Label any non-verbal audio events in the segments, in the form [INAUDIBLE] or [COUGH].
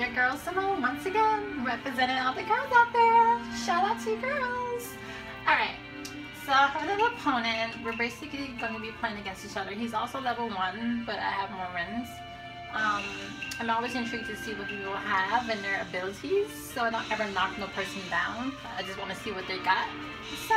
Your girl Simone, once again, representing all the girls out there. Shout out to you girls. Alright, so for the opponent, we're basically going to be playing against each other. He's also level 1, but I have more wins. Um, I'm always intrigued to see what people have and their abilities, so I don't ever knock no person down. I just want to see what they got. So,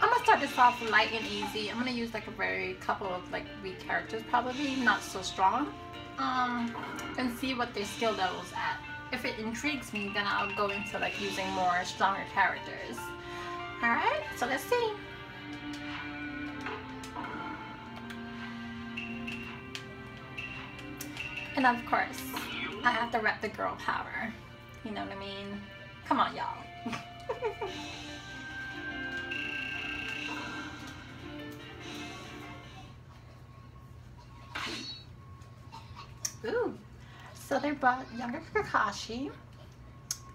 I'm gonna start this off light and easy. I'm gonna use like a very couple of like weak characters, probably not so strong, um, and see what their skill levels at. If it intrigues me, then I'll go into like using more stronger characters. All right, so let's see. And of course, I have to rep the girl power. You know what I mean? Come on, y'all. [LAUGHS] Ooh. So they brought younger Kakashi,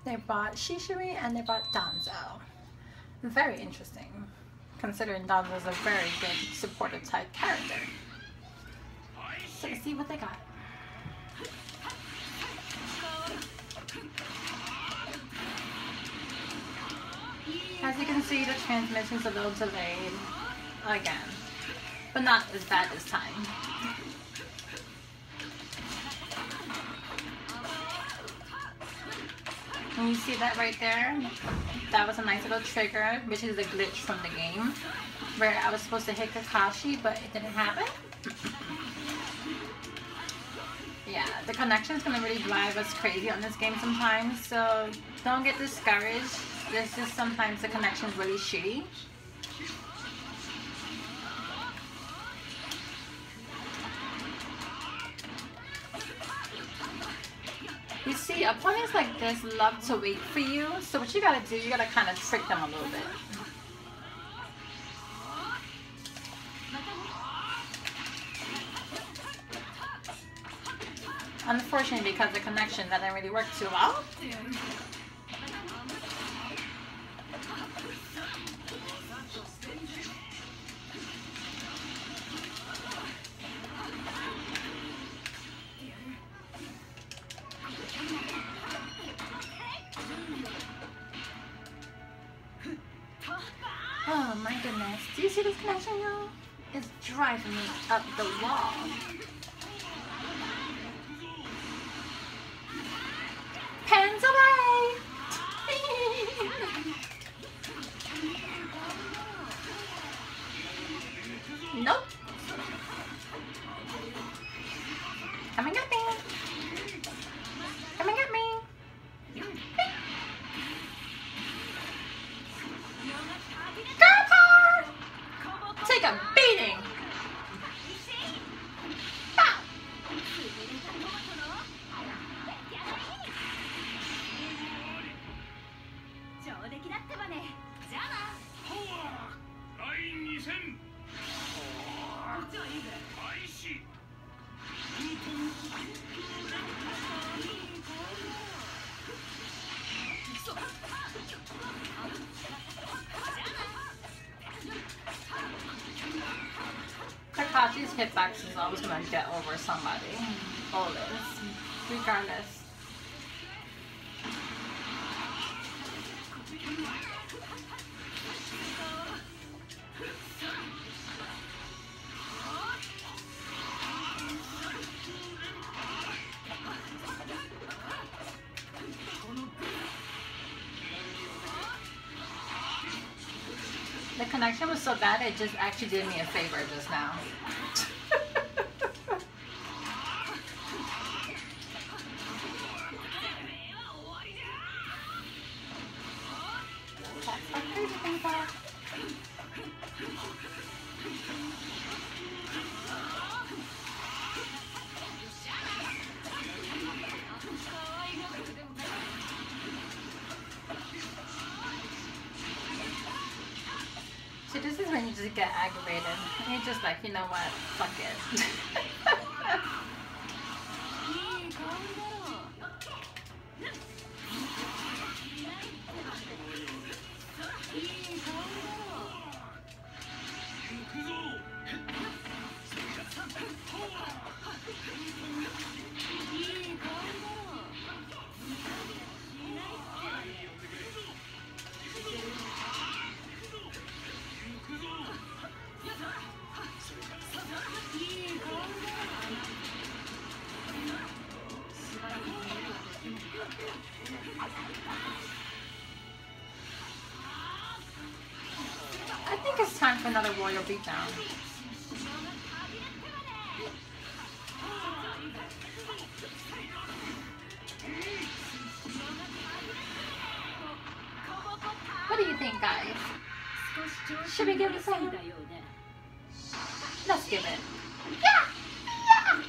they brought Shishiri, and they brought Danzo. Very interesting, considering Danzo is a very good supportive type character. So let's see what they got. As you can see, the transmission's a little delayed again, but not as bad this time. And you see that right there? That was a nice little trigger, which is a glitch from the game, where I was supposed to hit Kakashi, but it didn't happen. yeah, the connection is going to really drive us crazy on this game sometimes, so don't get discouraged. This is sometimes the connection is really shitty. You see, opponents like this love to wait for you, so what you gotta do, you gotta kind of trick them a little bit. Unfortunately, because the connection doesn't really work too well. Oh my goodness. Do you see this connection, y'all? It's driving me up the wall. take a beating. Bow. Power! Hitbox is always gonna get over somebody. Always. Regardless. The connection was so bad it just actually did me a favor just now. This is when you just get aggravated. You're just like, you know what? Fuck it. [LAUGHS] [LAUGHS] a royal beatdown. What do you think, guys? Should we give it a second? Let's give it. Yeah! Yeah!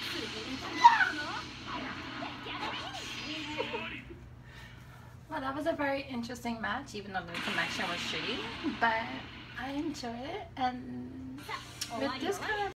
well, that was a very interesting match, even though the connection was shitty. But I enjoy it, and with this kind of